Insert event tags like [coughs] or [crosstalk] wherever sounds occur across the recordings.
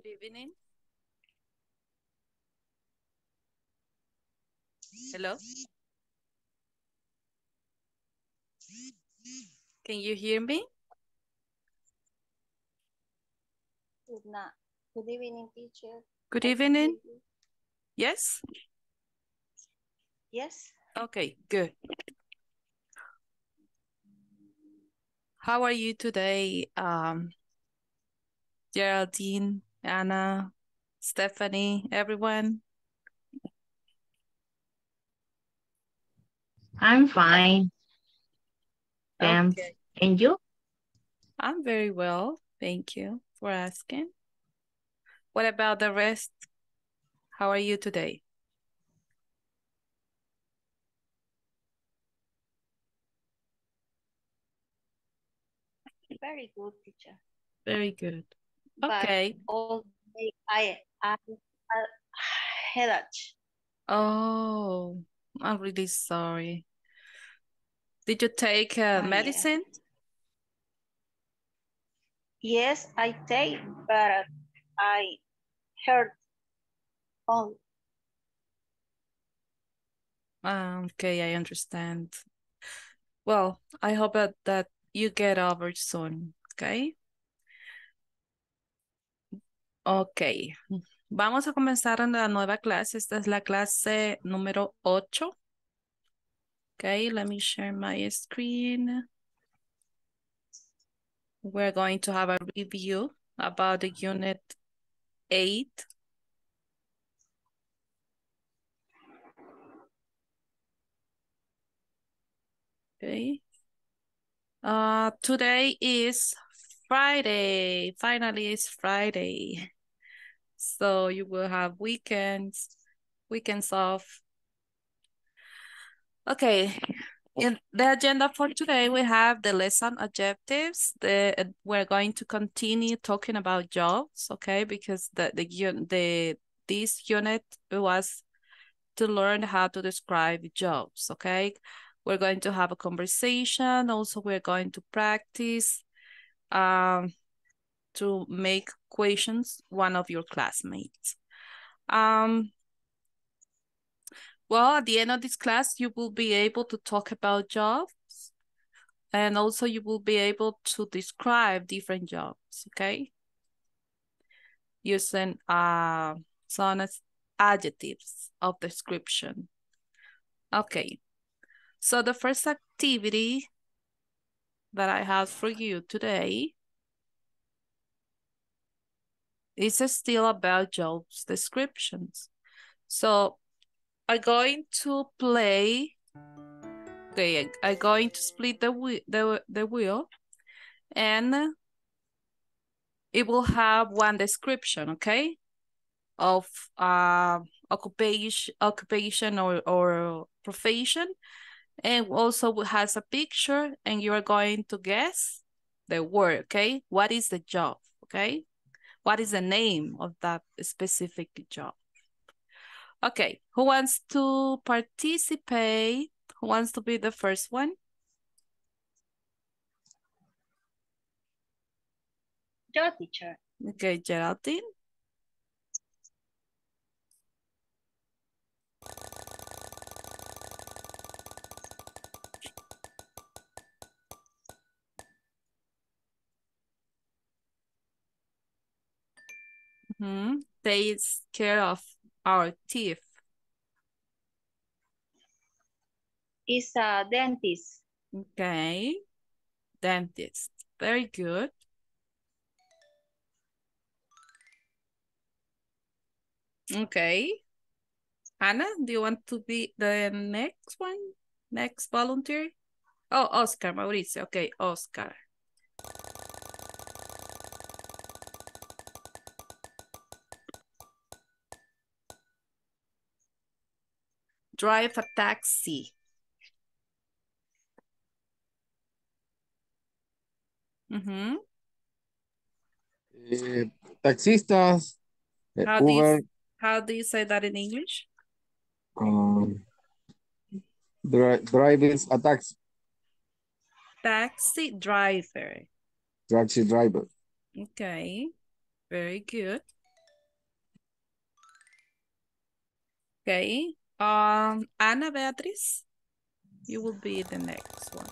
Good evening. Hello? Can you hear me? Good night. Good evening, teacher. Good I can hear evening. Yes? Yes, Okay, good. How are you today, um, Geraldine, Anna, Stephanie, everyone? I'm fine. Thanks. Okay, And you? I'm very well. Thank you for asking. What about the rest? How are you today? very good, teacher. Very good. But Okay. all day I I, I [sighs] headache. Oh, I'm really sorry. Did you take uh, Oh, yeah. medicine? Yes, I take, but I heard all. Ah, okay, I understand. Well, I hope that, that you get over soon, okay? Ok, vamos a comenzar en la nueva clase. Esta es la clase número 8. Okay, let me share my screen. We're going to have a review about the unit 8. Okay. Uh, today is Friday. Finally, it's Friday. So you will have weekends, weekends off. Okay. In the agenda for today, we have the lesson objectives. The we're going to continue talking about jobs, okay? Because the the the this unit was to learn how to describe jobs, okay? We're going to have a conversation. Also, we're going to practice um, to make questions one of your classmates. Um, well, at the end of this class, you will be able to talk about jobs and also you will be able to describe different jobs, okay? Using uh, some adjectives of description. Okay, so the first activity that I have for you today is still about jobs descriptions. So I'm going to play. Okay, I'm going to split the wheel, the the wheel, and it will have one description. Okay, of uh occupation, occupation or or profession, and also has a picture, and you are going to guess the word. Okay, what is the job? Okay, what is the name of that specific job? Okay, who wants to participate? Who wants to be the first one? Your teacher. Okay, Geraldine. Hmm Takes care of our teeth. Is a dentist. Okay. Dentist. Very good. Okay. Anna, do you want to be the next one? Next volunteer? Oh, Oscar, Mauricio. Okay, Oscar. drive a taxi. Uh -huh. eh, taxistas. Eh, how, do you, how, do you, say that in English? Um, dri driving a taxi. Taxi driver. Taxi driver. Okay, very good. Okay, um, Ana Beatriz, you will be the next one.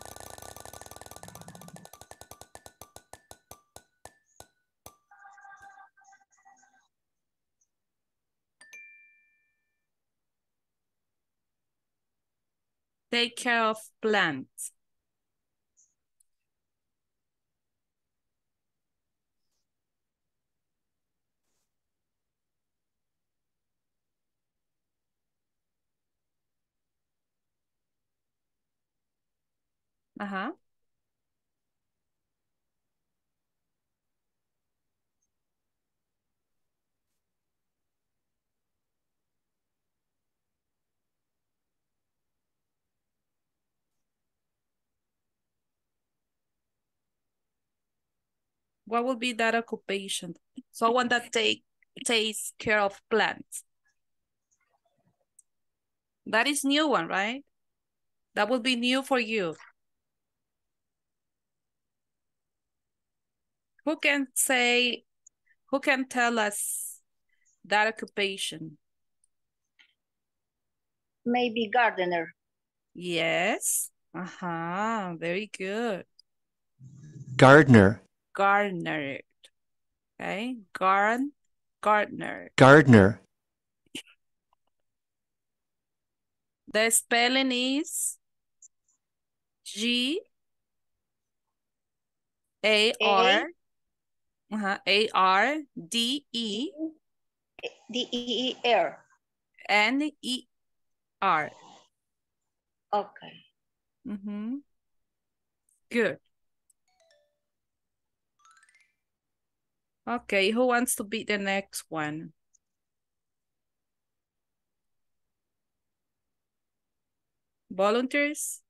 Take care of plants. Ajá. What would be that occupation? Someone that take takes care of plants. That is new one, right? That would be new for you. Who can say, who can tell us that occupation? Maybe gardener. Yes. Uh-huh. Very good. gardener, Gardener. Okay. Garden, gardener. gardener, The spelling is G A R uh-huh, A R D E D E E R. N E R. Okay. Mm-hmm. Good. Okay, who wants to be the next one? Volunteers?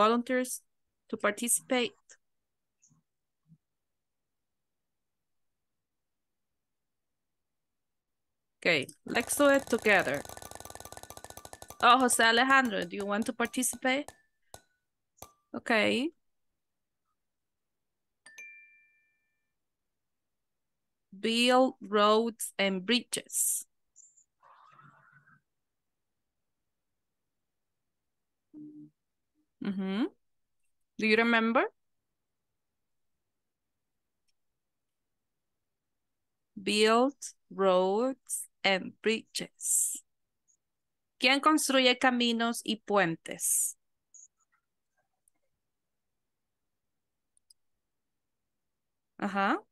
Volunteers to participate? Okay, let's do it together. Oh, Jose Alejandro, do you want to participate? Okay. Build roads and bridges. Mm-hmm. Do you remember? Build roads and bridges. ¿Quién construye caminos y puentes? Ajá.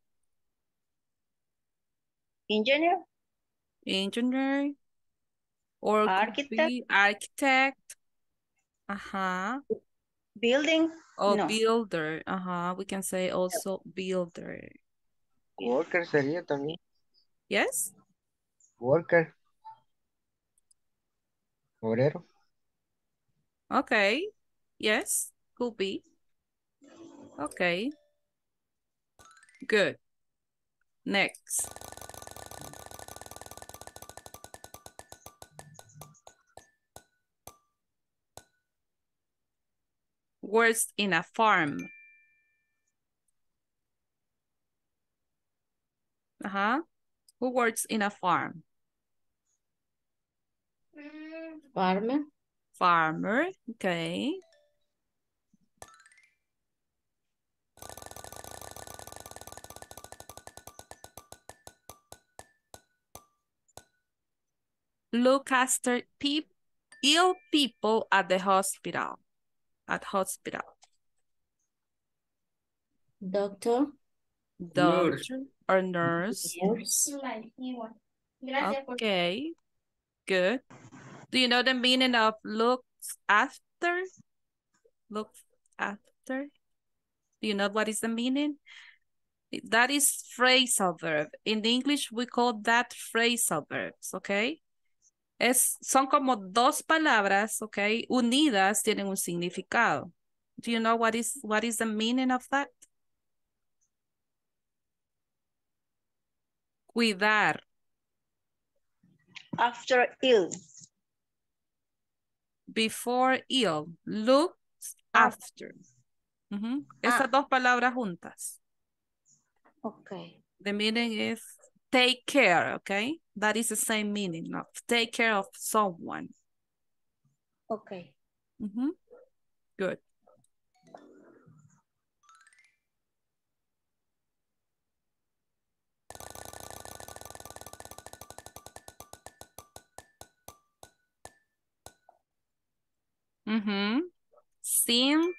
Engineer. Engineer. Or Architect. architect. Ajá. Building. O No. builder. Ajá. We can say also builder. Worker sería también. Yes? Worker. Obrero. Okay. Yes, could be. Okay. Good. Next. Words in a farm. Uh-huh. Who works in a farm? Farmer. Farmer. Okay. Look after peop ill people at the hospital. At hospital. Doctor. Doctor or nurse. Nurse. Okay. Good. Do you know the meaning of looks after? Look after? Do you know what is the meaning? That is phrasal verb. In English, we call that phrasal verbs, okay? Es, son como dos palabras, okay, unidas tienen un significado. Do you know what is what is the meaning of that? Cuidar. After ill. before ill. Looks after. Ujú. Estas dos palabras juntas. Okay. The meaning is take care, okay? That is the same meaning of take care of someone. Okay. Ujú. Good. Mm-hmm. Sing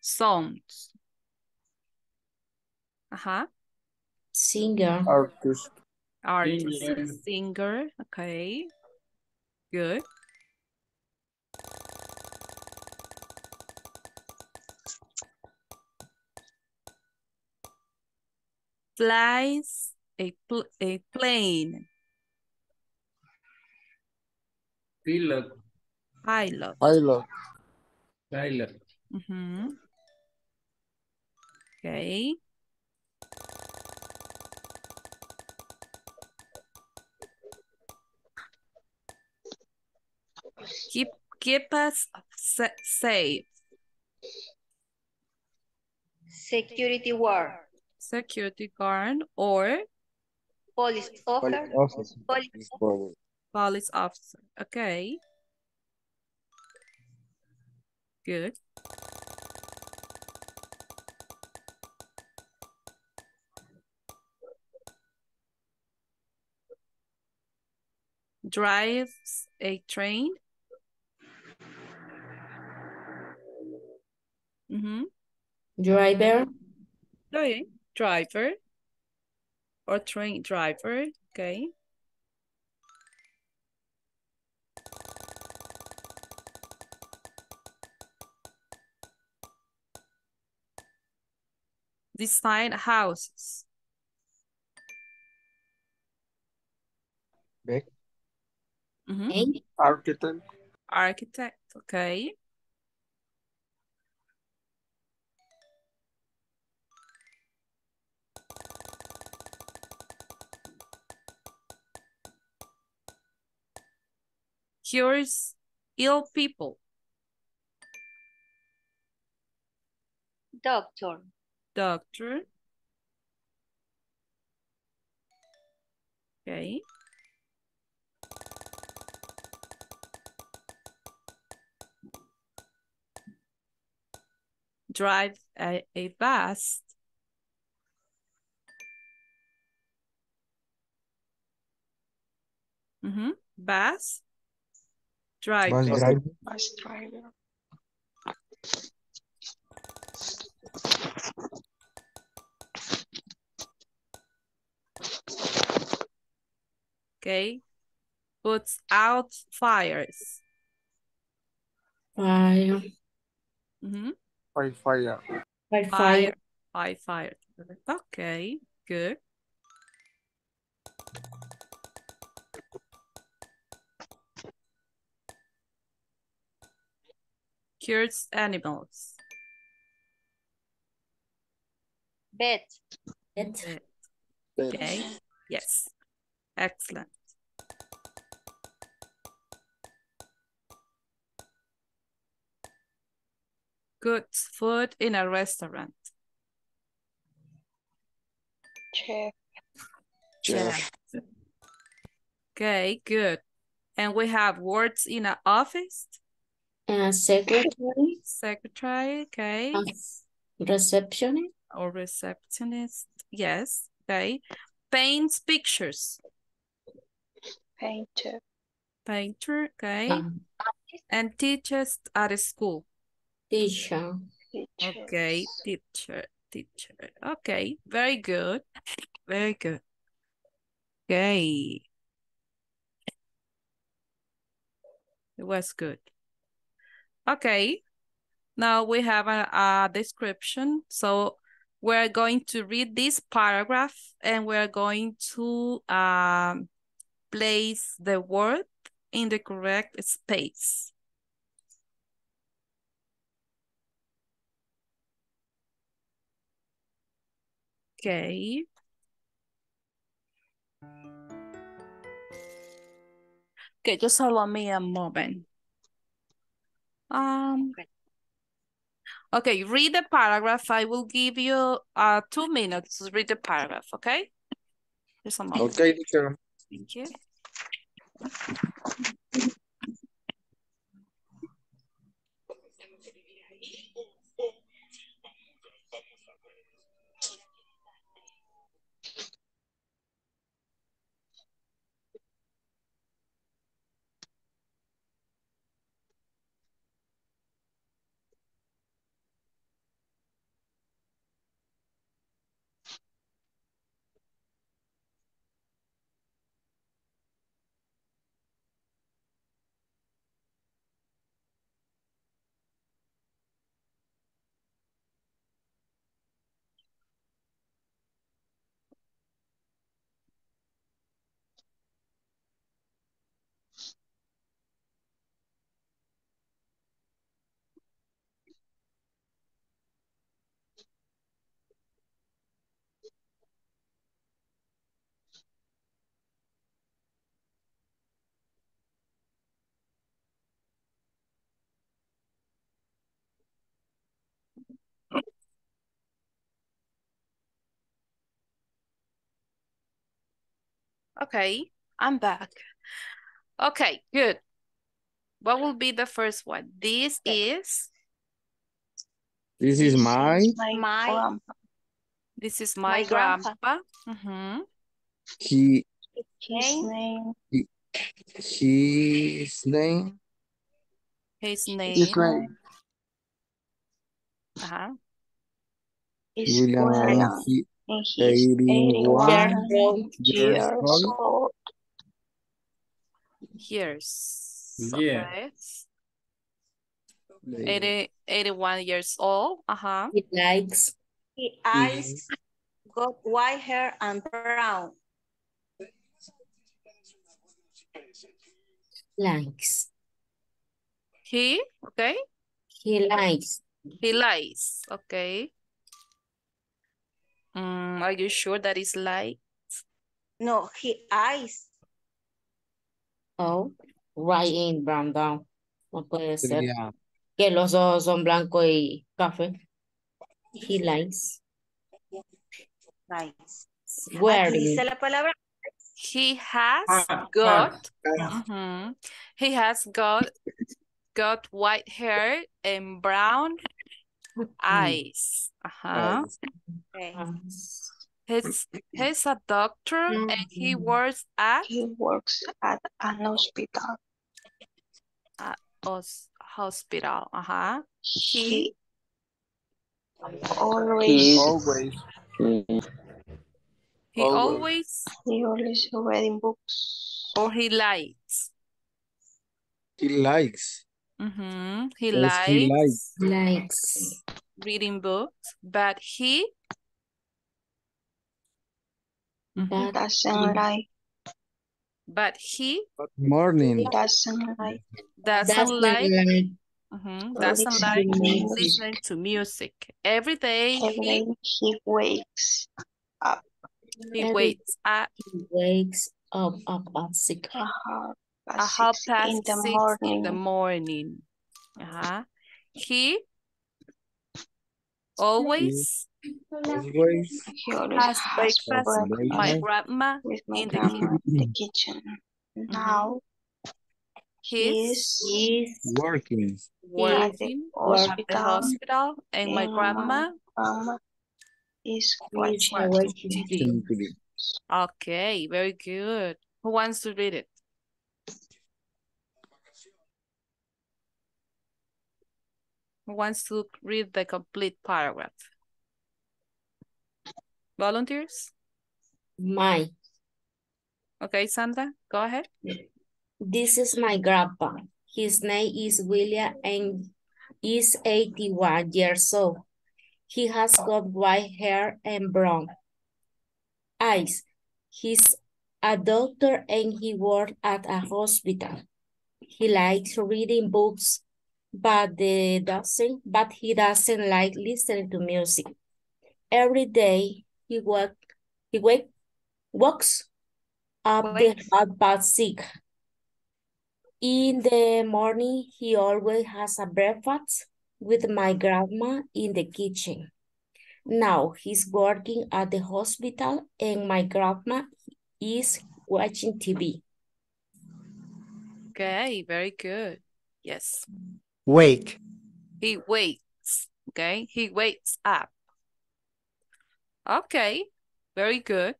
songs. Ajá. Singer. Artist. Artist, Singer. singer. Okay. Good. Flies a, pl a plane. Pilot. Pilot. Pilot. Pilot. Mhm. Okay. Keep keep us safe. Security guard. Security guard or Police officer. Office. Police Police. police officer. Okay. Good. Drives a train. Mm-hmm. Driver. Okay. Driver or train driver. Okay. Design houses. Back. Mhm. A. Architect. Architect. Okay. Cures ill people. doctor. Doctor. Okay. Drive a, a bus. Mm-hmm. Bus. Drive. Bus Bus driver. Bus driver. Okay. Puts out fires. Fire. Mm-hmm. By fire. Fire. Fire. Fire. Fire. Okay. Good. Cures animals. Vet. Vet. Okay. Yes. Excellent. Good food in a restaurant. Chef. Chef. Okay, good. And we have words in an office. Uh, secretary. Secretary, okay. Uh, receptionist. Or receptionist. Yes, okay. Paints pictures. Painter. Painter, okay. Um, And teaches at a school. teacher. Teacher. Okay, teacher, teacher. Okay, very good. Very good. Okay. It was good. Okay. Now we have a, a description. So we're going to read this paragraph and we're going to um, place the word in the correct space. Okay. Okay, just allow me a moment. Um, okay, read the paragraph. I will give you uh two minutes to read the paragraph, okay? Just a moment. Okay, teacher. Thank you. Okay, I'm back. Okay, good. What will be the first one? This is, This is my, My, My- grandpa. this is my, My grandpa. grandpa. Mhm. he, His name his name, His name. His name. Uh-huh. William, William. he, And he's 81 81 years years old. old. Years. Yeah. Okay. 80, 81 years old. Uh-huh. He likes, He eyes got white hair and brown. likes, He, okay. he likes, He lies. Okay. Mm, are you sure that is light? No, he eyes. oh, right in brown down. No puede ser sería que los ojos son blanco y café. He likes, Nice. Aquí wearing, dice la palabra He has Ah, got, ah, mhm. he has got, got white hair and brown eyes. Uh-huh. Okay. He's, he's a doctor and he Mhm. works at He works at an hospital. us hospital. Uh-huh. He He always always. He Always. always he always reading books. or he likes. he likes, Mm-hmm. He Yes, he likes likes, reading books, but he Mhm. but Doesn't like but he morning, doesn't like doesn't doesn't like like mhm, doesn't like listening to music. Every day every he, he wakes up. he wakes up. he wakes up about six. a half a half six past in the six morning. in the morning. Uh-huh. He always always, He always has has breakfast breakfast my grandma with my in the grandma in the kitchen. Now he's he's He's working, at the working at the hospital hospital and my and my grandma grandma is watching watching TV. simply, Okay, very good. Who wants to read it? Wants to read the complete paragraph? Volunteers? my. Okay, Sandra, go ahead. This is my grandpa. His name is William and is 81 years old. He has got white hair and brown eyes. He's a doctor and he works at a hospital. He likes reading books, but the doesn't but he doesn't like listening to music. Every day he work he wake walks up the half past six In the morning, he always has a breakfast with my grandma in the kitchen. Now he's working at the hospital and my grandma is watching TV. Okay, very good. Yes. Wake. He waits. Okay, he wakes up. Okay, very good.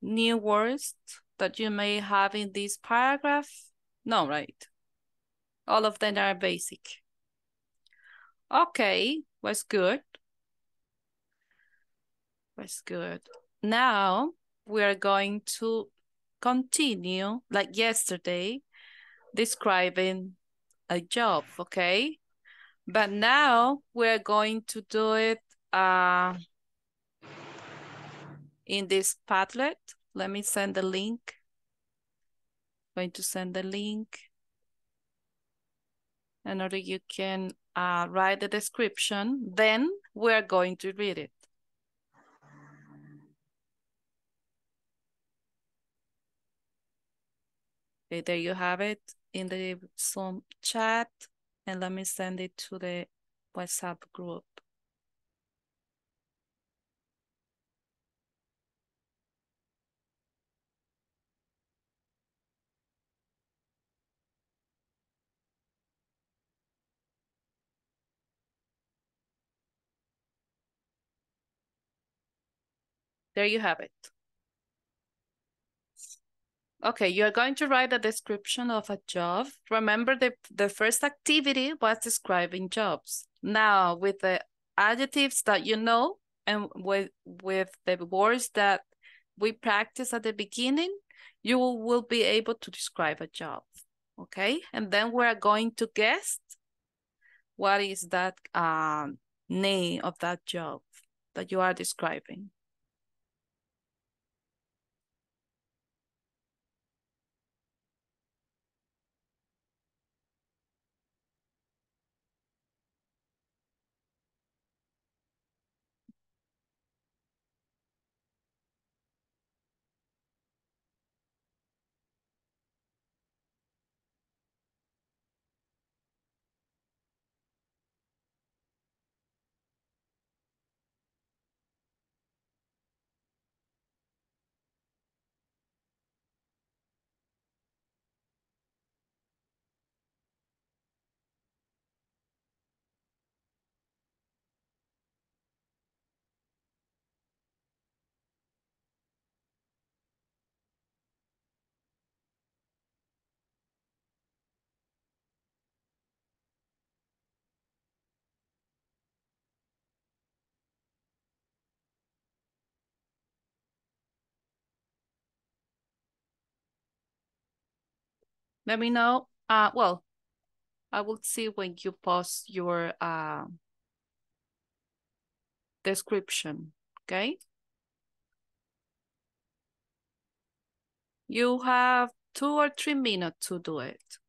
New words that you may have in this paragraph? No, right? All of them are basic. Okay, was good. Was good. Now we are going to continue like yesterday describing a job, okay? But now we're going to do it uh, in this Padlet. Let me send the link. Going to send the link in order you can uh, write the description. Then we're going to read it. Okay, there you have it in the Zoom chat. And let me send it to the WhatsApp group. There you have it. Okay, you're going to write a description of a job. Remember the, the first activity was describing jobs. Now with the adjectives that you know and with, with the words that we practice at the beginning, you will be able to describe a job. Okay, and then we're going to guess what is that um, name of that job that you are describing. Let me know. Uh, well, I will see when you post your uh, description, okay? You have two or three minutes to do it.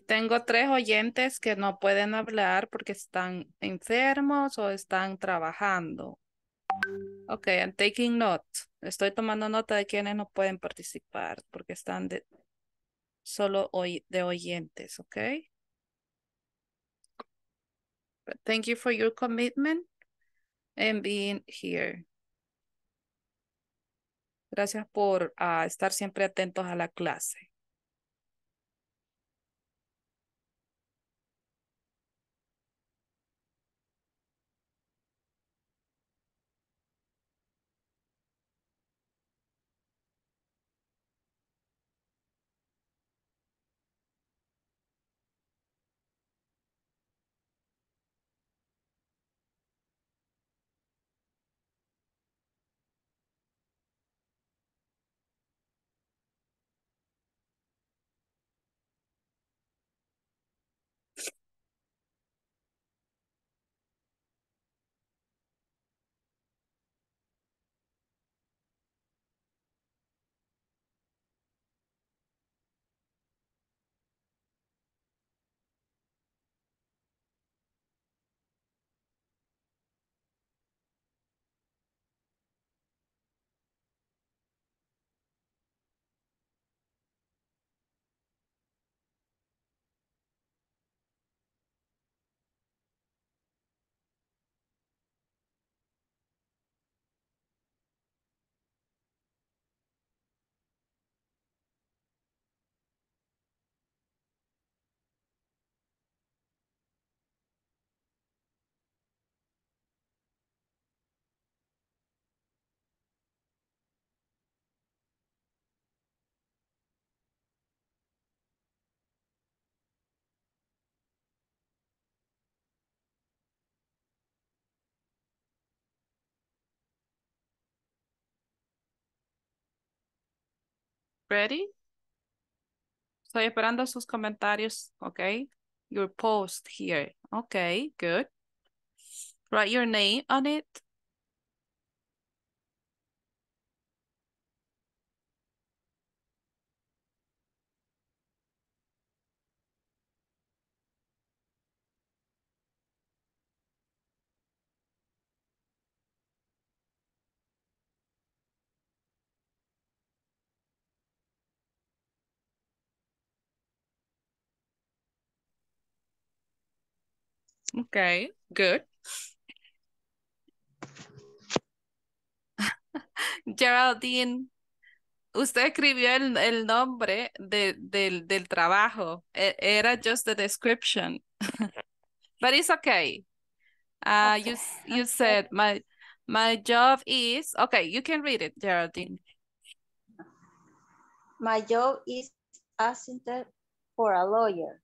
Tengo tres oyentes que no pueden hablar porque están enfermos o están trabajando. Ok, I'm taking note. Estoy tomando nota de quienes no pueden participar porque están solo oy de oyentes, ok? But thank you for your commitment and being here. Gracias por uh, estar siempre atentos a la clase. Ready? Estoy esperando sus comentarios, okay? Your post here. Okay, good. Write your name on it. Okay, good. [laughs] Geraldine, usted escribió el, el nombre de, del, del trabajo. Era just the description. [laughs] But it's okay. Uh, you, s- you said my, my job is, okay, you can read it, Geraldine. My job is assistant for a lawyer.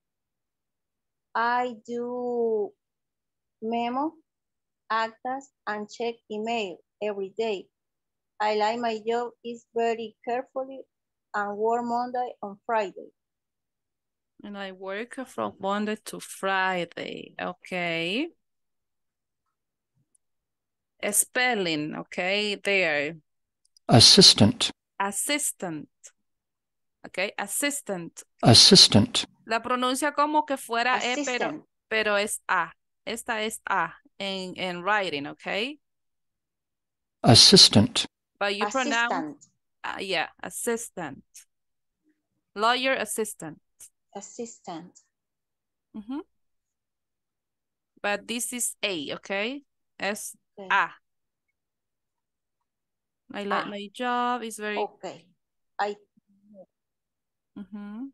I do memo, actas, and check email every day. I like my job is very carefully and work Monday on Friday. And I work from Monday to Friday. Okay. A Spelling, okay, there. assistant, Assistant. Okay, assistant. assistant, La pronuncia como que fuera E, pero, pero es A. Esta es A en, en writing, okay? assistant, But you pronounce, Assistant, uh, yeah, assistant. Lawyer assistant. assistant. Mhm. But this is A, okay? Es Okay. A. I like A. my job. It's very. Okay. I, Mhm.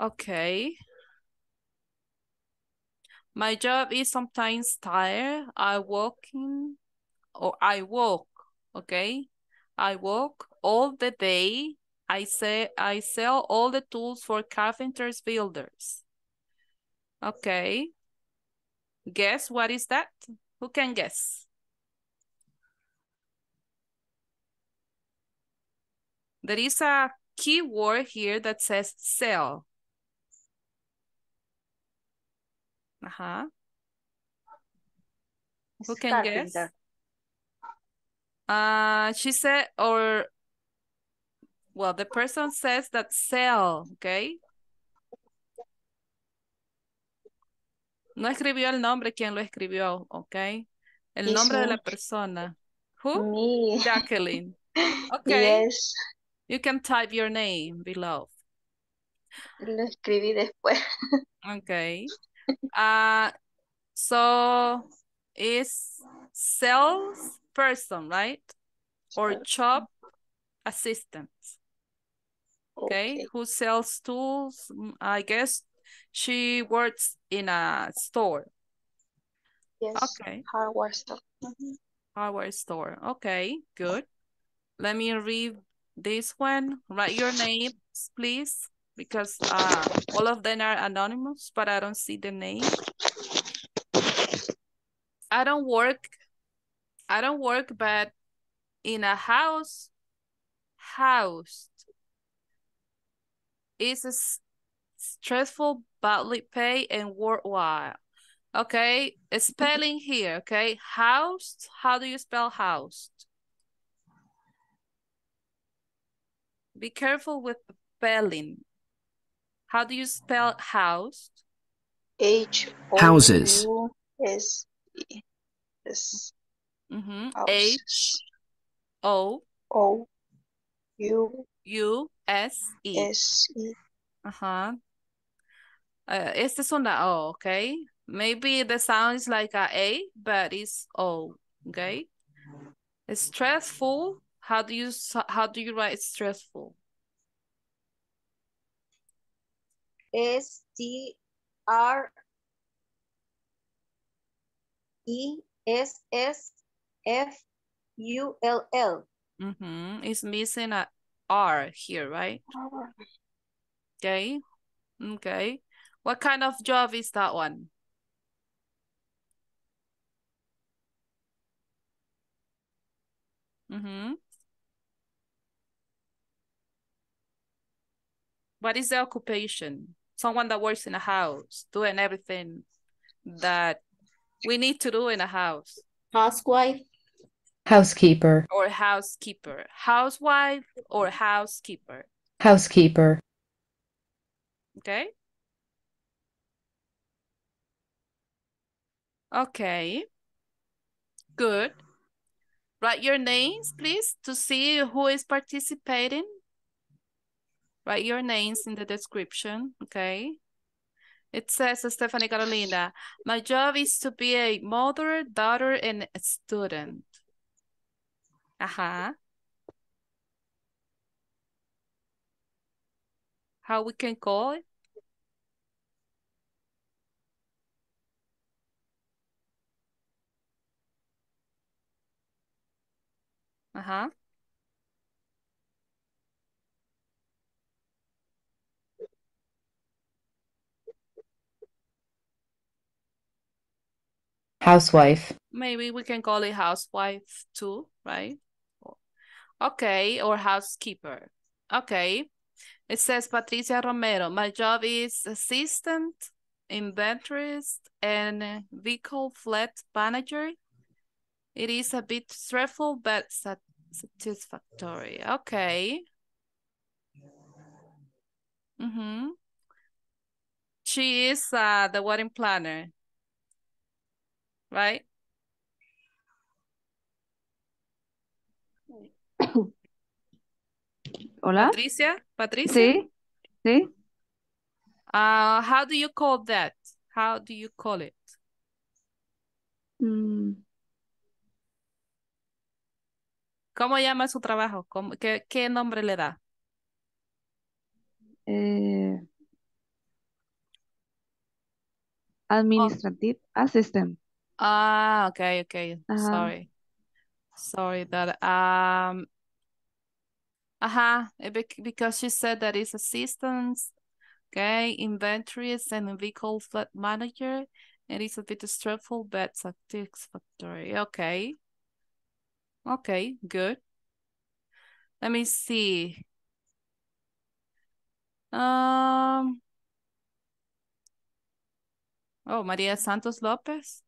Okay. My job is sometimes tired. I walking or I walk, okay? I walk all the day. I say I sell all the tools for carpenters builders. Okay. Guess what is that? Who can guess? There is a keyword here that says sell. Uh-huh. Who can guess? carpenter. Uh, she said, or, well, the person says that sell, okay? No escribió el nombre, ¿quién lo escribió? Okay. El nombre de la persona. Who? Me. Jacqueline. [laughs] Okay. Yes. You can type your name below. Lo escribí después. Okay. Uh, so is sales person, right? Or shop assistant. Okay. Who sells tools? Mm, I guess she works in a store. Yes. Okay. Hardware store. Mhm. Hardware store. Okay, good. Let me read this one. Write your names, please, because uh, all of them are anonymous, but I don't see the name. I don't work. I don't work, but in a house, housed. It's a stressful, badly paid, and worthwhile. Okay, spelling here, okay? Housed, how do you spell housed? Be careful with spelling. How do you spell housed? H O Houses. U S E S Mm-hmm. houses. H O O U U S E. S E. Ajá. Uh, este es una O, okay? Maybe the sound is like a A, but it's O, okay? Stressful. How do you how do you write stressful? S T R E S S F U L L. Mm-hmm. It's missing a R here, right? Okay. Okay. What kind of job is that one? Mm-hmm. What is the occupation? Someone that works in a house, doing everything that we need to do in a house. Housewife, housekeeper, Or housekeeper. Housewife or housekeeper. housekeeper, Okay? Okay. Good. Write your names, please, to see who is participating. Write your names in the description, okay? It says, Stephanie Carolina, my job is to be a mother, daughter, and a student. Uh-huh. How we can call it? Uh-huh. Housewife, Maybe we can call it housewife too, right? Okay, or housekeeper. Okay. It says Patricia Romero. My job is assistant, inventorist, and vehicle fleet manager. It is a bit stressful, but sat- satisfactory. Okay. Mm-hmm. She is uh, the wedding planner, right? [coughs] Hola, Patricia, Patricia. sí, sí. Uh, how do you call that? How do you call it? Mm, ¿Cómo llama su trabajo? ¿Cómo- qué, qué nombre le da? eh, administrative assistant. Ah, okay, okay. Ajá. Sorry. Sorry that um uh-huh, bec- because she said that it's assistance, okay, inventories and vehicle fleet manager. And It is a bit stressful but satisfactory. Okay. Okay, good. Let me see. Um Oh, Maria Santos Lopez.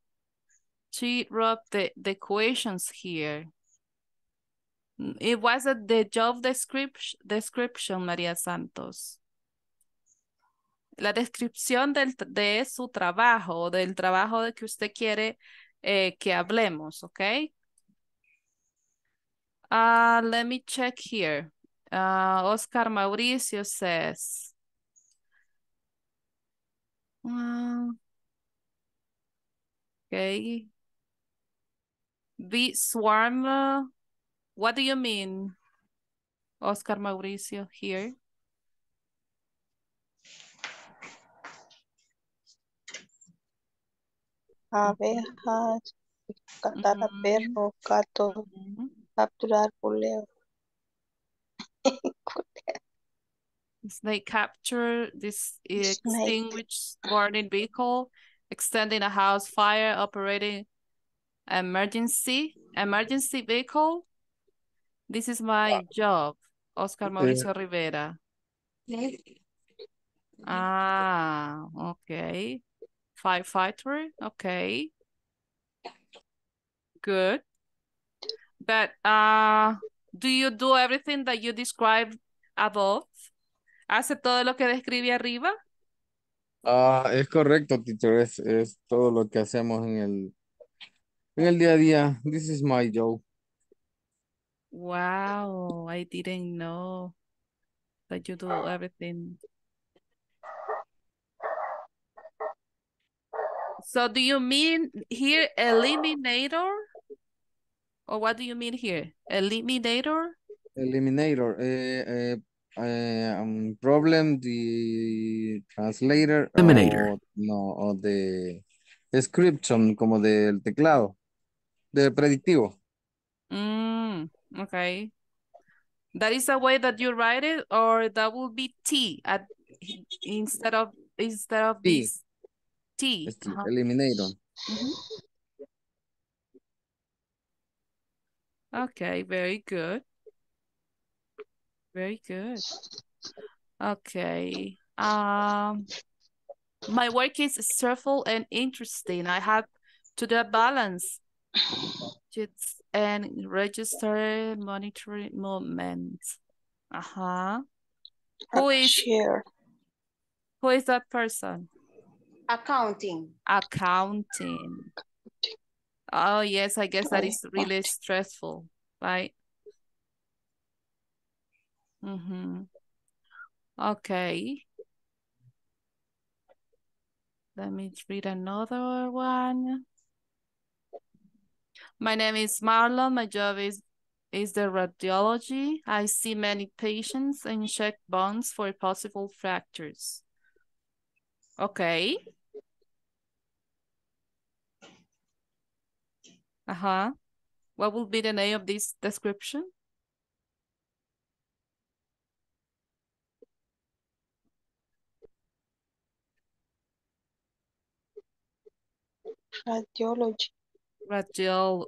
She wrote the, the questions here. It was the job description, description, María Santos. La descripción del, de su trabajo del trabajo de que usted quiere eh, que hablemos, ¿ok? Uh, let me check here. Uh, Oscar Mauricio says. Uh, okay. Bee swarm. uh, What do you mean, Oscar Mauricio, here? Abejas, cazar a perro, gato, capturar poleo. Snake [laughs] capture, this extinguished burning vehicle, extending a house fire, operating emergency, emergency vehicle. This is my job, Oscar Mauricio Rivera. Ah, okay. Firefighter, okay. Good. But uh, do you do everything that you described above? ¿Hace todo lo que describí arriba? Ah, es correcto, teacher. Es, es todo lo que hacemos en el, en el día a día. This is my job. Wow, I didn't know that you do everything. So do you mean here eliminator? Or what do you mean here? Eliminator? Eliminator. Eh, eh, eh, um, problem, the translator. Eliminator. o- no, o de description, como del teclado. De predictivo. Mm, okay. That is the way that you write it, or that will be T at instead of instead of T. this T. Este, Ajá. Eliminator. Ujú. Okay, very good. Very good. Okay. Um, my work is stressful and interesting. I have to do a balance Just and register monitoring movements. Uh-huh. Who is Share. who is that person? Accounting. Accounting. Oh, yes, I guess that is really stressful, right? Mm-hmm. Okay. Let me read another one. My name is Marlon. My job is is the radiology. I see many patients and check bones for possible fractures. Okay. Uh-huh. What will be the name of this description? Radiology. Radiol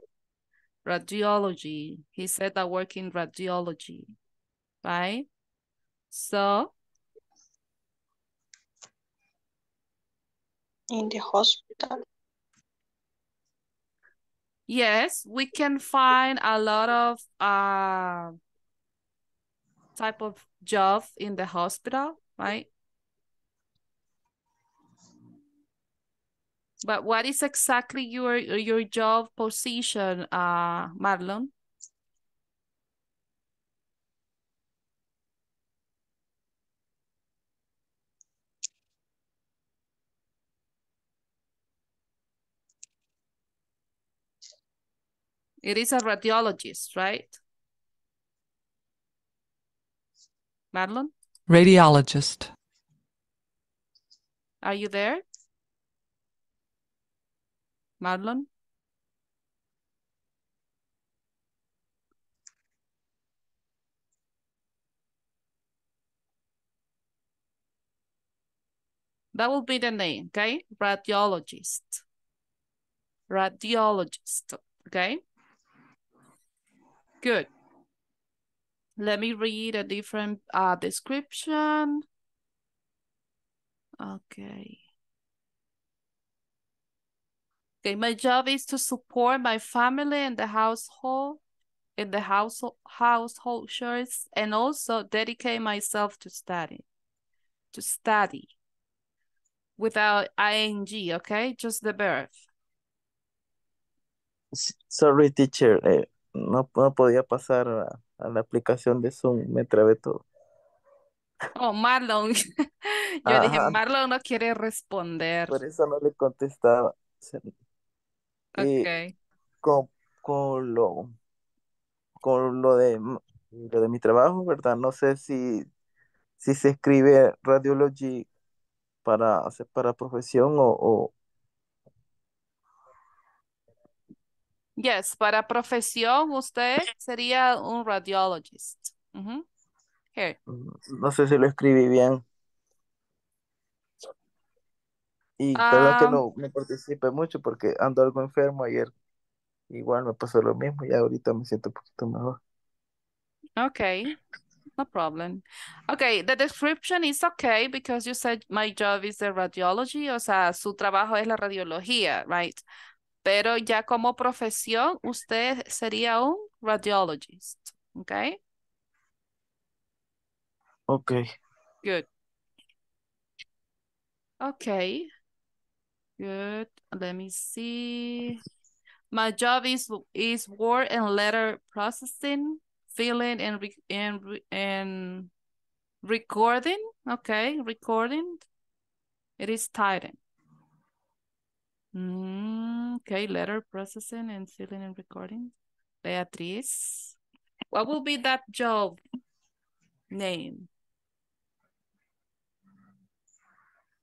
radiology. He said I work in radiology, right? So In the hospital. yes, we can find a lot of uh type of job in the hospital, right? But what is exactly your your job position, uh, Marlon? It is a radiologist, right? Marlon, Radiologist. are you there? Marlon? That will be the name, okay? Radiologist. Radiologist, okay? Good. Let me read a different uh, description. Okay. Okay, my job is to support my family and the household, in the household household chores, and also dedicate myself to study. To study. Without ing, okay? Just the verb. Sorry, teacher. eh, no, no podía pasar a, a la aplicación de Zoom. Me trabé todo. Oh, Marlon. [laughs] Yo dije, Ajá. Marlon no quiere responder. Por eso no le contestaba. Se- Y con, con lo, con lo de, m- lo de mi trabajo, ¿verdad? No sé si, si se escribe radiology para para profesión o, o Yes, para profesión usted sería un radiologist. Ujú. Here. mm, no sé si lo escribí bien. Y perdón que Um, no, no participe mucho porque ando algo enfermo ayer. Igual me pasó lo mismo y ahorita me siento un poquito mejor. okay, no problem. Okay, the description is okay because you said my job is the radiology, o sea, su trabajo es la radiología, right? Pero ya como profesión, usted sería un radiologist, okay? Ok. Good. Okay. Good. Let me see. My job is is word and letter processing, filling and re and re and recording. Okay, recording. It is typing. Mm, okay, letter processing and filling and recording. Beatriz. What will be that job name?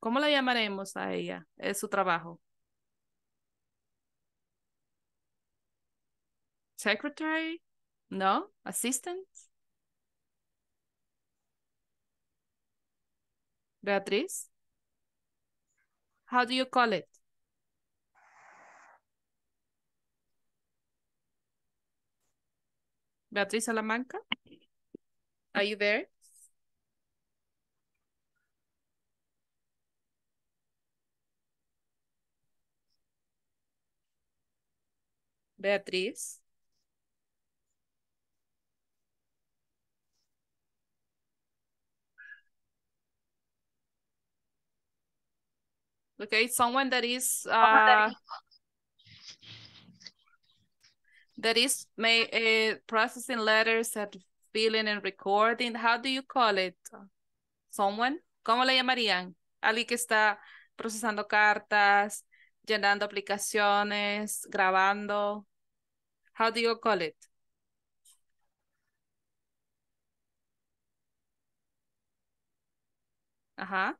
¿Cómo la llamaremos a ella? Es su trabajo. Secretary? No? Assistant? Beatriz? How do you call it? Beatriz Salamanca? Are you there? Beatriz? Okay, someone that is uh, that is may, uh, processing letters and filling and recording. How do you call it? Someone? ¿Cómo le llamarían? Alguien que está procesando cartas, llenando aplicaciones, grabando. How do you call it? Uh-huh.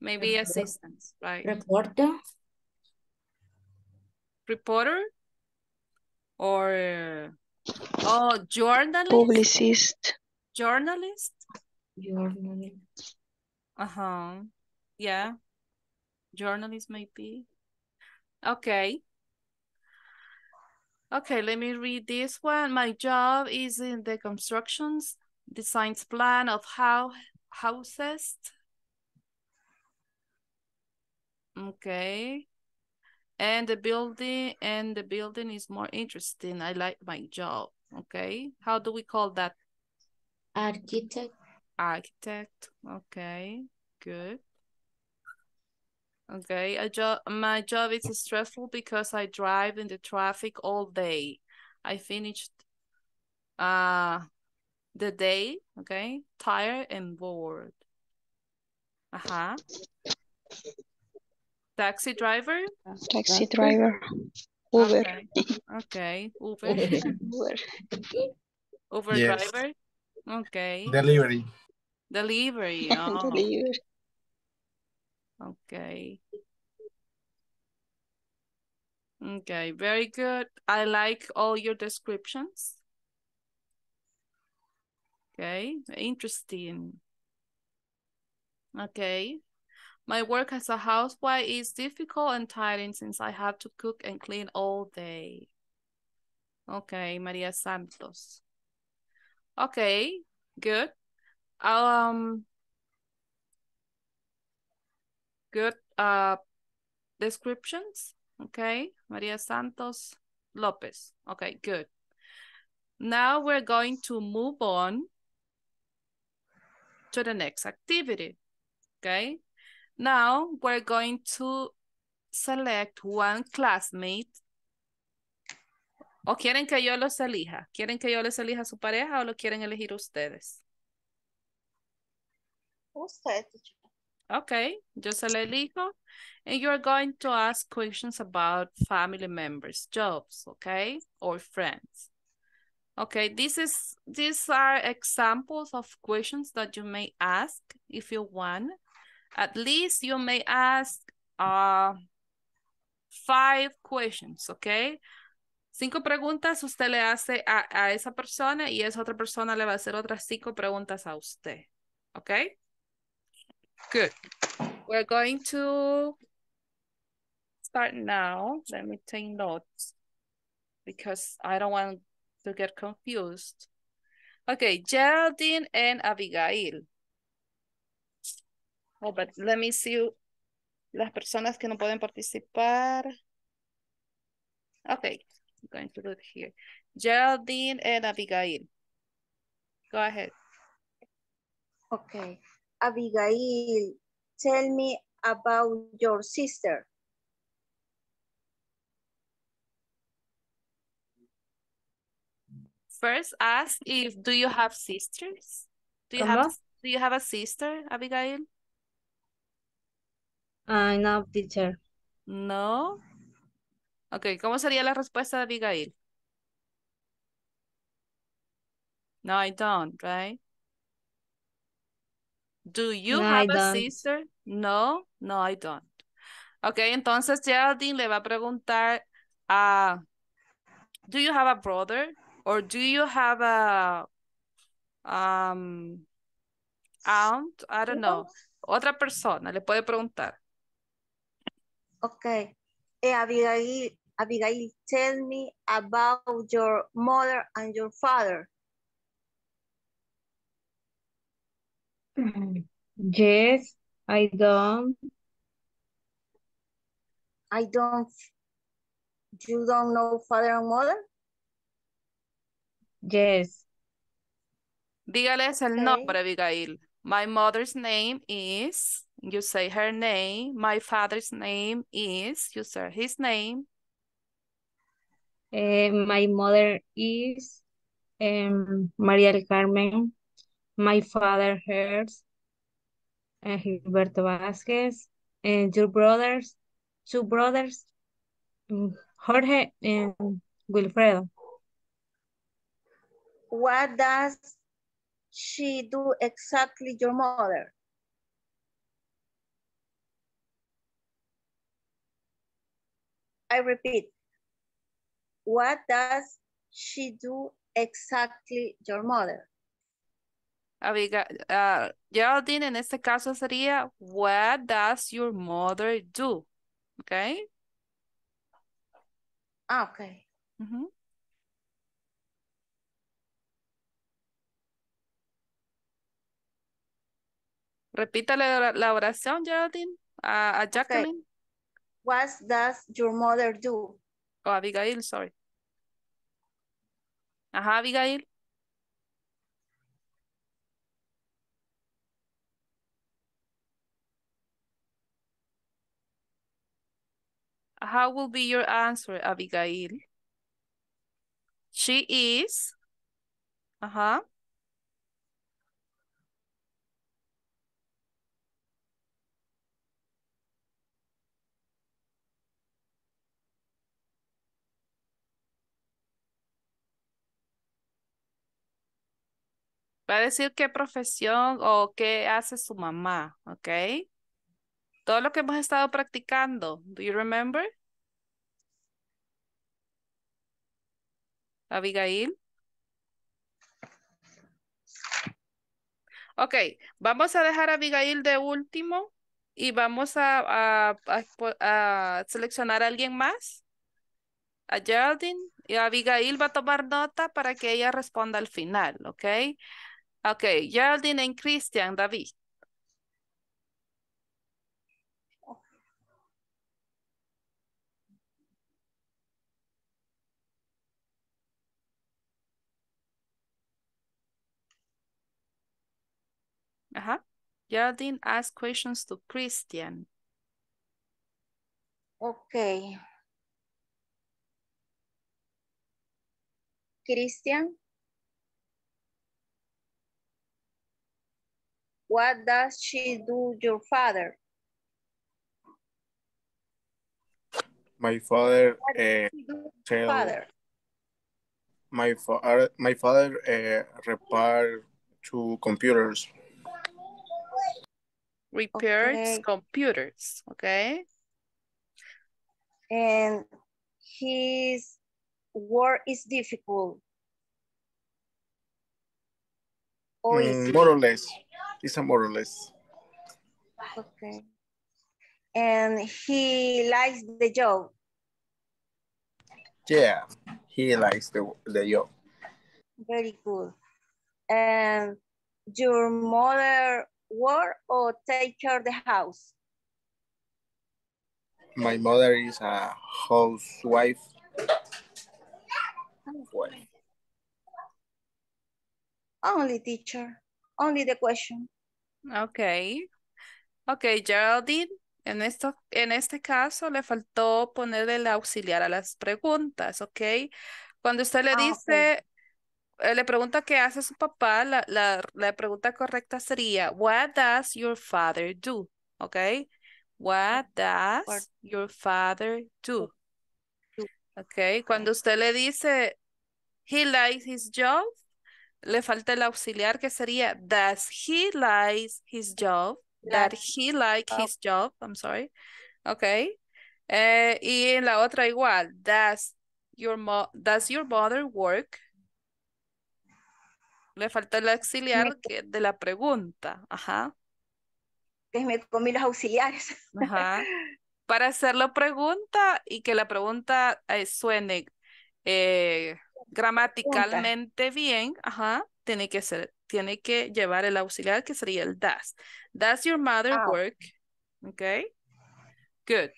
Maybe Report- assistants, right? Reporter. Reporter? Or, oh, journalist? Publicist. Journalist? Journalist. Uh-huh. Yeah. Journalist maybe. Okay. Okay, let me read this one. My job is in the constructions, designs plan of how houses. Okay. And the building and the building is more interesting. I like my job. Okay. How do we call that? Architect. Architect. Okay. Good. Okay, a job my job is stressful because I drive in the traffic all day. I finished uh the day, okay, tired and bored. Uh-huh. Taxi driver? Taxi driver. Uber. Okay. Okay. Uber. [laughs] Uber. Uber Yes. driver? Okay. Delivery. Delivery. [laughs] Oh, Deliver. Okay. Okay, very good. I like all your descriptions. Okay, interesting. Okay. My work as a housewife is difficult and tiring since I have to cook and clean all day. Okay, Maria Santos. Okay, good. Um, good uh descriptions. Okay, Maria Santos Lopez. Okay, good. Now we're going to move on to the next activity. Okay, now we're going to select one classmate. ¿O quieren que yo los elija? ¿Quieren que yo les elija su pareja o lo quieren elegir ustedes? Usted, teacher. Okay, yo se lo elijo. And you're going to ask questions about family members, jobs, okay? Or friends. Okay, this is these are examples of questions that you may ask if you want. At least you may ask uh five questions, okay? Cinco preguntas usted le hace a, a esa persona y esa otra persona le va a hacer otras cinco preguntas a usted. Okay? Good. We're going to start now. Let me take notes because I don't want to get confused. Okay, Geraldine and Abigail. Oh, but let me see las personas que no pueden participar. Okay, I'm going to do it here. Geraldine and Abigail. Go ahead. Okay. Abigail, tell me about your sister. First, ask if do you have sisters? Do you have do you have a sister, Abigail? Ah, I know, teacher. No. Okay, ¿cómo sería la respuesta de Abigail? No, I don't, right? Do you No, have I a don't. sister? No, no, I don't. Okay, entonces Geraldine le va a preguntar a do you have a brother or do you have a um aunt? I don't know. Otra persona le puede preguntar. Okay. Eh, Abigail, Abigail, tell me about your mother and your father. Yes, I don't. I don't, you don't know father and mother? Yes. Dígales el Okay. nombre, Abigail. My mother's name is, you say her name. My father's name is, you say his name. Eh, my mother is um, María del Carmen. My father hers. Uh, Gilberto Vázquez. And your brothers, two brothers, mm, Jorge and Wilfredo. What does she do exactly, your mother? I repeat, what does she do exactly, your mother? Abigail, ah, Geraldine, en este caso sería, what does your mother do? Okay. Ah. Ujú. Repítale la, oración, Geraldine, a, a Jacqueline. What does your mother do? O Abigail, sorry. Ajá, Abigail. How will be your answer, Abigail? She is. Ajá. Va a decir qué profesión o qué hace su mamá, ¿ok? Todo lo que hemos estado practicando. Do you remember? Abigail. Ok, vamos a dejar a Abigail de último y vamos a, a- a a seleccionar a alguien más. A Geraldine y Abigail va a tomar nota para que ella responda al final, ¿ok? Ok, Geraldine and Christian, David. Ajá. Geraldine, ask questions to Christian. Okay. Christian? What does she do, your father? My father, What uh, does she do, your tell father? my father, my father uh, repair to computers. Repairs Okay. computers, okay? And his work is difficult. Or Mm, easy? more or less. It's a more or less. Okay. And he likes the job. Yeah, he likes the the job. Very good. And your mother work or take care of the house? My mother is a housewife. Wife. Only teacher, only the question. Ok. Ok, Geraldine, en, esto, en este caso le faltó ponerle el auxiliar a las preguntas, ¿ok? Cuando usted le Ah, dice, le pregunta qué hace su papá, la, la, la pregunta correcta sería, what does your father do? ¿Ok? What does your father do? Ok, cuando usted le dice, he likes his job, le falta el auxiliar que sería, does he likes his job? That he like his job, I'm sorry. Okay. Eh, y en la otra igual, does your, mo does your mother work? Le falta el auxiliar que de la pregunta. Ajá. Que me comí los auxiliares. [laughs] Ajá. Para hacerlo pregunta y que la pregunta eh, suene eh, gramaticalmente bien, ajá, tiene que ser, tiene que llevar el auxiliar que sería el does. Does your mother Ah. work? Okay. Good.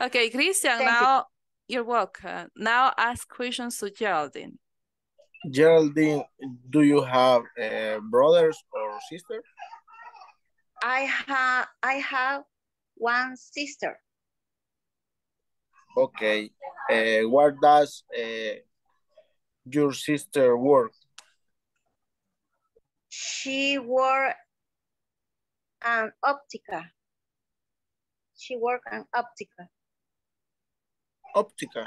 Okay, Christian, Thank now you. are welcome. Now ask questions to Geraldine. Geraldine, do you have uh, brothers or sisters? I have I have one sister. Okay. Uh, where does uh, your sister work? She work an optica. She work an optica. Optica.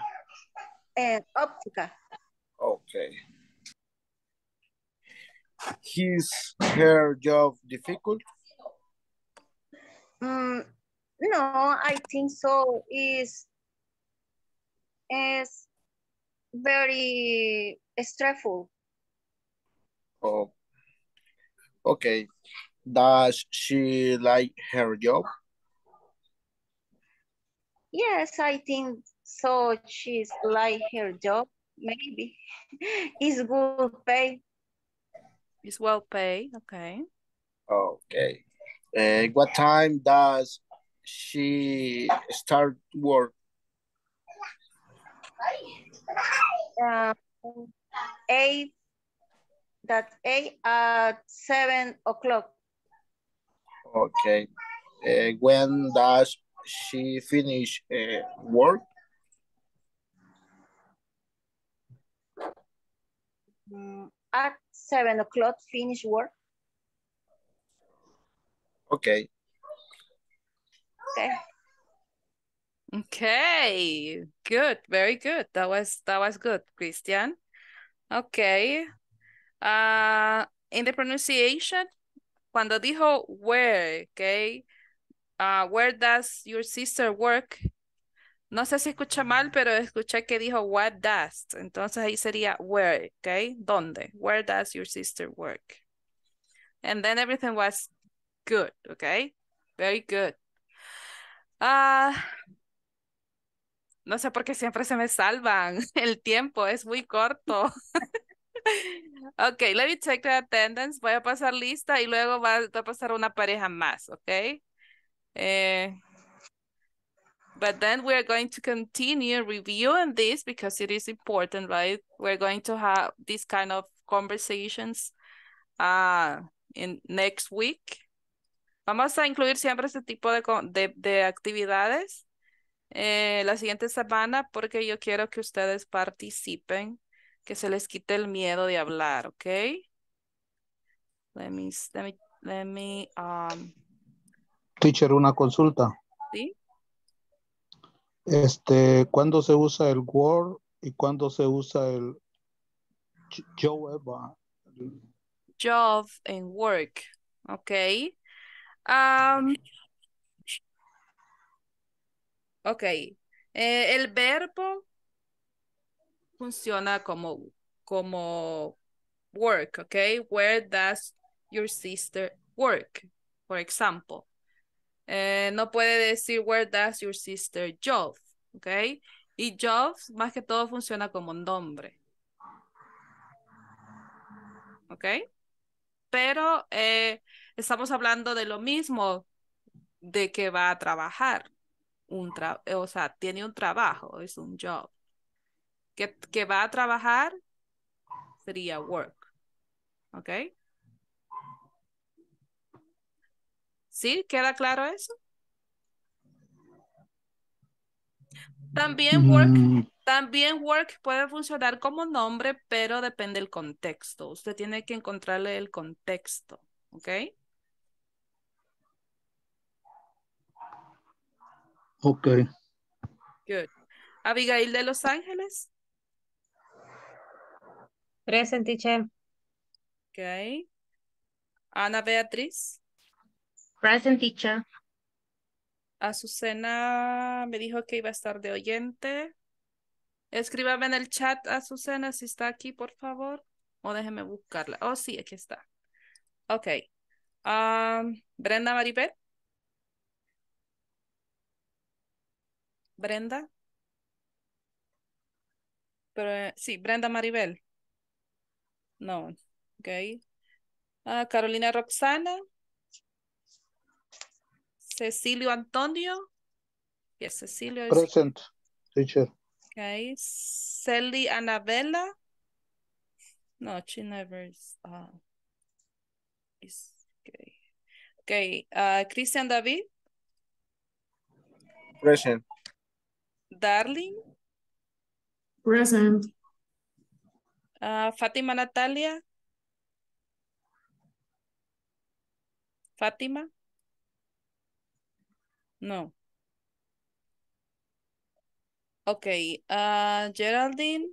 And optica. Okay. Is her job difficult? Mm, no, I think so. Is is very stressful. Oh, okay. Does she like her job? Yes, I think so. She's like her job. Maybe [laughs] it's good pay. It's well paid. Okay. Okay. Uh, what time does she start work? Um, eight. That eight at seven o'clock. Okay. Uh, when does she finish uh, work? Mm, at seven o'clock, finish work. Okay. Okay. Okay, good, very good. That was that was good, Christian. Okay. Uh, in the pronunciation, cuando dijo where, okay, uh, where does your sister work? No sé si escucha mal, pero escuché que dijo what does. Entonces ahí sería where, okay, ¿dónde? Where does your sister work? And then everything was good, okay? Very good. Ah, no sé por qué siempre se me salvan. [laughs] El tiempo es muy corto. [laughs] Ok, let me check the attendance. Voy a pasar lista y luego va, va a pasar una pareja más, ok? Eh, but then we're going to continue reviewing this because it is important, right? We're going to have this kind of conversations uh, in next week. Vamos a incluir siempre este tipo de, de, de actividades eh, la siguiente semana porque yo quiero que ustedes participen, que se les quite el miedo de hablar, ¿ok? Let me, let me, let me, um, Teacher, una consulta. ¿sí? Este, ¿cuándo se usa el Word y cuándo se usa el J- Joeva? Job and work, ¿ok? Um, el verbo funciona como, como work, ¿ok? Where does your sister work? For example. Eh, no puede decir where does your sister job, ¿ok? Y job más que todo funciona como nombre. ¿Ok? Pero eh, estamos hablando de lo mismo de que va a trabajar. Un tra o sea, tiene un trabajo, es un job. Que, que va a trabajar sería work. ¿Ok? ¿Sí? ¿Queda claro eso? También work, Mm, también work puede funcionar como nombre, pero depende del contexto. Usted tiene que encontrarle el contexto, ¿ok? ok. Good. Abigail de Los Ángeles, Present teacher. ok. Ana Beatriz, Present teacher. Azucena me dijo que iba a estar de oyente. Escríbame en el chat, Azucena, si está aquí, por favor. O déjeme buscarla. Oh, sí, aquí está. Ok. Um, Brenda Maribel. Brenda. Pero, eh, sí, Brenda Maribel. No, ok. Ah, Carolina Roxana. Cecilio Antonio. Yes, Cecilio is Present, teacher. okay. Sally Anabella. No, she never is. Uh, is okay. Okay. Uh, Christian David. Present. Darling. Present. Uh, Fátima Natalia. Fátima. No. Okay. Uh, Geraldine.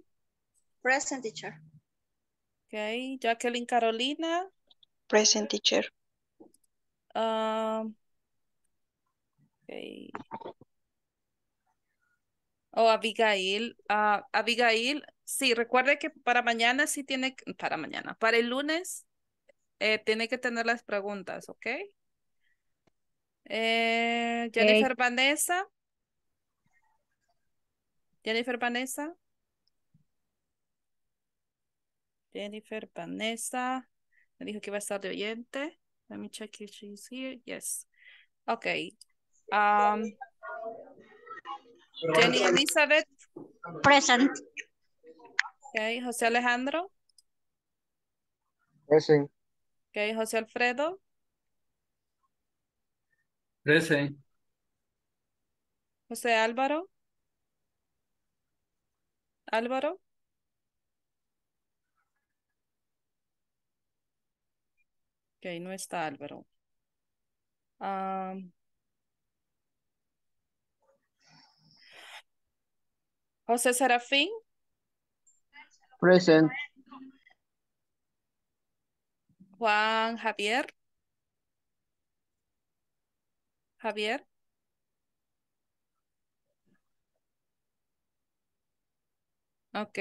Present teacher. Okay. Jacqueline Carolina. Present teacher. Um, okay. Oh, Abigail. Ah, Abigail, sí, recuerde que para mañana sí tiene, que- para mañana, para el lunes eh, tiene que tener las preguntas, ¿ok? Eh, Jennifer Vanessa. Jennifer Vanessa. Jennifer Vanessa. Me dijo que iba a estar de oyente. Let me check if she's here. Yes. Okay. Um, Jenny Elizabeth. Present. Okay. José Alejandro. Present. Okay. José Alfredo. Present. José Álvaro. Álvaro. Ok, no está Álvaro. Am, José Serafín. Present. Juan Javier. Javier. Ok.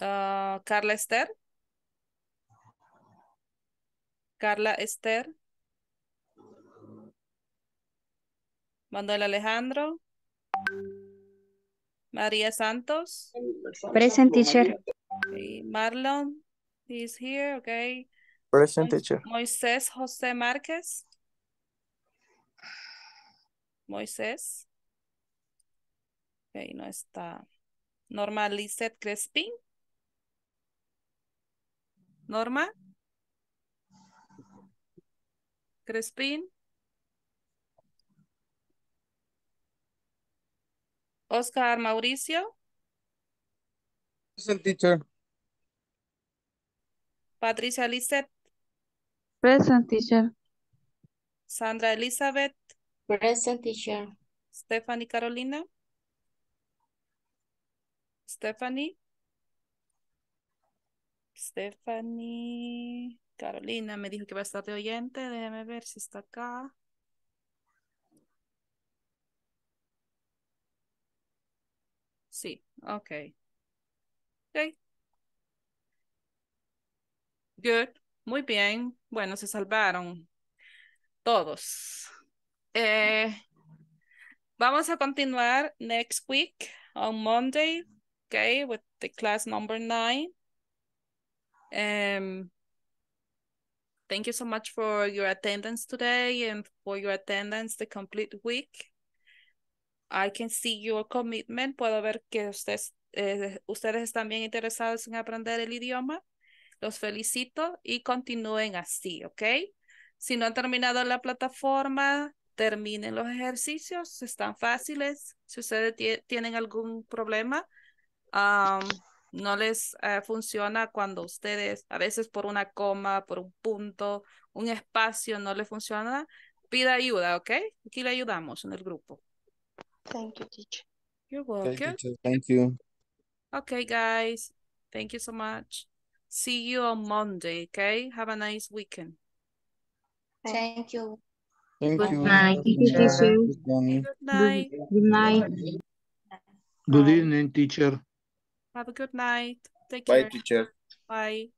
ah, Carla Esther. Carla Esther. Manuel Alejandro. María Santos. Present teacher. Okay, Marlon is here, okay. Present teacher. Moisés José Márquez. Moisés. Ok, no está. Norma Lizeth Crespin. Norma. Crespin. Oscar Mauricio. Present teacher. Patricia Lizeth. Present teacher. Sandra Elizabeth. Present teacher. Stephanie Carolina. Stephanie. Stephanie Carolina me dijo que va a estar de oyente. Déjeme ver si está acá. Sí, ok. Ok. Good. Muy bien. Bueno, se salvaron todos. Eh, vamos a continuar next week on Monday, okay, with the class number nine. Um, thank you so much for your attendance today and for your attendance the complete week. I can see your commitment. Puedo ver que ustedes, eh, ustedes están bien interesados en aprender el idioma. Los felicito y continúen así, ¿ok? Si no han terminado la plataforma, terminen los ejercicios, están fáciles. Si ustedes tie- tienen algún problema, no les eh, funciona cuando ustedes, a veces por una coma, por un punto, un espacio, no les funciona, pida ayuda, ¿ok? Aquí le ayudamos en el grupo. Thank you, teacher. You're welcome. teacher. Thank you. Okay, guys. Thank you so much. See you on Monday, okay? Have a nice weekend. Thank you. Thank Good you. night, Good teacher. night. Good night. Good night. Good evening, teacher. Have a good night. Take Bye, care. teacher. Bye.